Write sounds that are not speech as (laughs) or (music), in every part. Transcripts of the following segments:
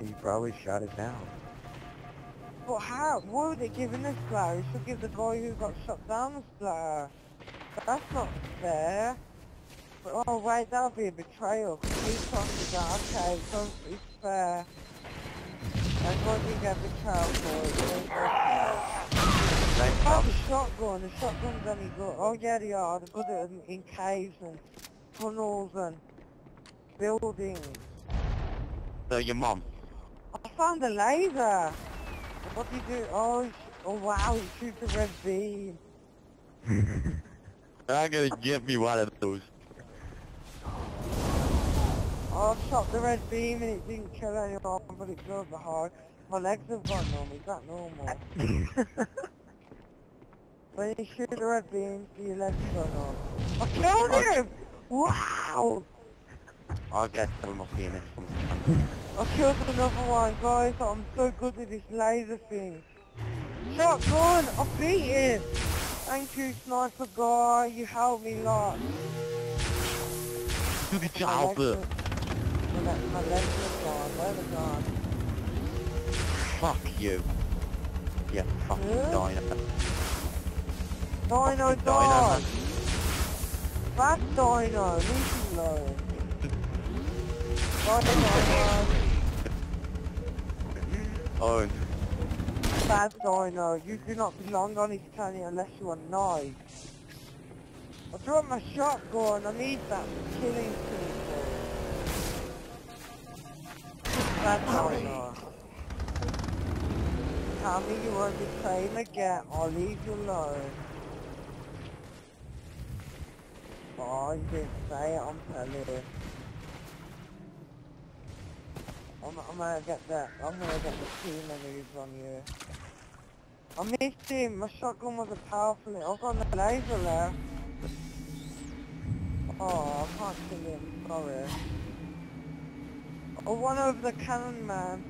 He probably shot it down. But how? Why would they give him a splatter? He should give the guy who got shot down a splatter. That's not fair. But, oh wait, that'll be a betrayal. 'cause He crossed that. Okay, so it's fair. That's what you get betrayal for. It ain't okay. Thanks, Oh, Tom. the shotgun. The shotgun's only good. Oh yeah, they are. They're good at, in caves and tunnels and buildings. So your mom. Found the laser. What do you do? Oh, oh wow, he shoots a red beam. (laughs) I'm gonna give me one of those. Oh, I shot the red beam and it didn't kill anyone, but it killed the heart. My legs have gone numb. Is that normal? (laughs) when you shoot the red beam, your legs go numb? I killed him! Wow! I'll get some more penis sometime. I killed another one, guys. I'm so good at this laser thing. Shotgun! I beat him! Thank you, sniper guy. You helped me a lot. Do the My job. My, le- my legs are gone. Where they gone? Fuck you. Yeah, fucking Huh? dino. Dino man. Bad dino! Leave alone. Bad dino. Oh, Bad dino. You do not belong on his planet unless you are nice. I dropped my shotgun. I need that killing people. Bad dino. Tell me you won't betray him again. I'll leave you alone. Oh, you didn't say it. I'm telling you. I'm, I'm gonna get that. I'm gonna get the team moves on you. I missed him. My shotgun wasn't powerful. I've got no laser left. Oh, I can't kill him. Sorry. Oh, I won over the cannon man.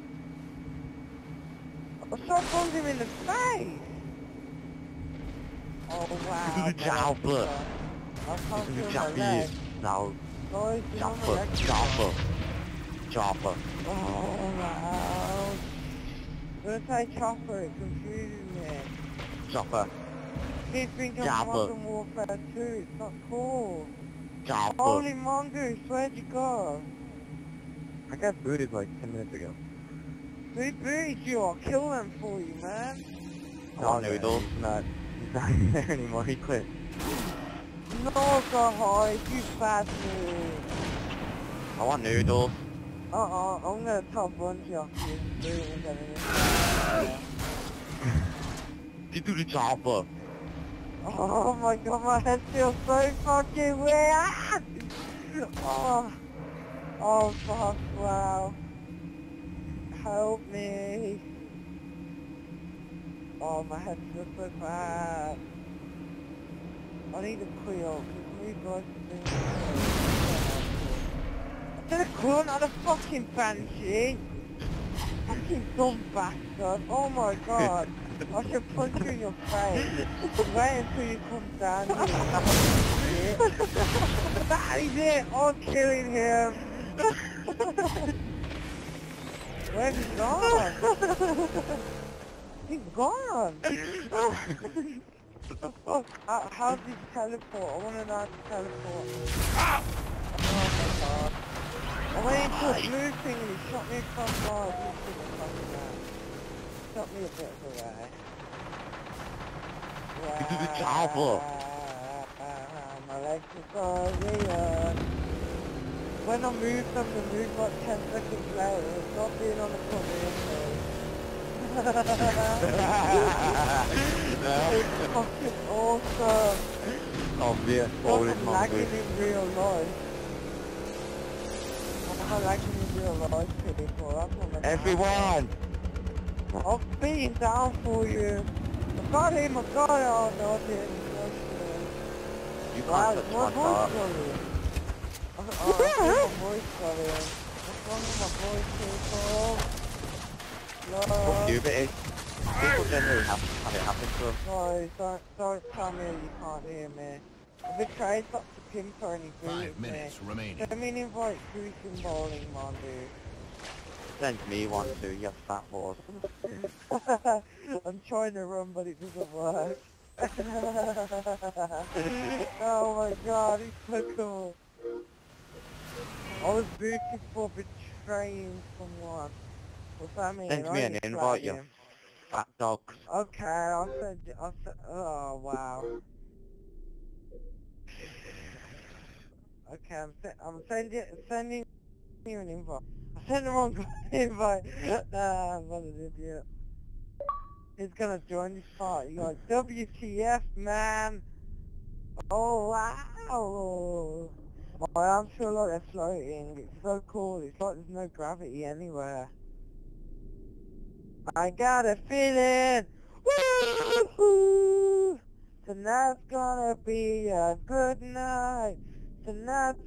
I shotgunned him in the face. Oh wow. Good job, my legs look. are- I can't do the my job. Now, Guys, you know legs are chopper. Oh wow. When I say chopper, it confuses me. Chopper, Keep thinking of Chopper. Modern Warfare 2, it's not cool. chopper. Holy mongoose, where'd you go? I got booted like 10 minutes ago. Who booted you? I'll kill them for you, man. Oh, No, noodles. He's not, he's not (laughs) there anymore. He quit. No, go hide, you me. I want noodles. Uh-uh, I'm gonna Bungie off you. The chopper. Oh my god, my head feels so fucking weird. Oh, oh fuck, wow. Help me. Oh, my head feels so bad. I need a quill, because you guys are doing I did a fucking banshee. Fucking dumb bastard. Oh my god. I should punch you in your face. Wait until you come down here. that is it. I'm killing him. Where's he gone? He's gone. how, how did he teleport? I want to know how to teleport. Oh my god. I went into a blue thing and he shot me across blue thing across that. Shot me a bit of a way. This is a chopper. My legs are so weird. Uh, when I move them, they move like 10 seconds later. It's not being on the cover (laughs) It's (laughs) fucking awesome. oh, yeah. This I'm lagging in real life. I'm lagging in real life, people. That's what I'm Everyone! I'll beat him down for you. I got him, I got him. Oh, no, I didn't. You can't touch my voice car. going. Oh, think my voice. What's wrong with my voice, people? Fuck No. you, but people generally have, have it happen to them. Sorry, don't, don't tell me you can't hear me. I betrayed Dr. Pimper and he booted Five me. minutes remaining. Send me an invite to some bowling, man, dude. Send me one too, you fat horse. I'm trying to run, but it doesn't work. (laughs) oh my god, he's so cool. I was booted for betraying someone. What's that mean? Send me an invite, you fat dogs. Okay, I'll send you, I'll send, oh wow. Okay, I'm, I'm sending, sending you an invite. I sent the wrong (laughs) invite. Nah, I'm an idiot. He's gonna join this party. You're like, WTF, man! Oh, wow! My arms feel like they're floating. It's so cool. It's like there's no gravity anywhere. I got a feeling! Woo! Tonight's gonna be a good night. Tonight's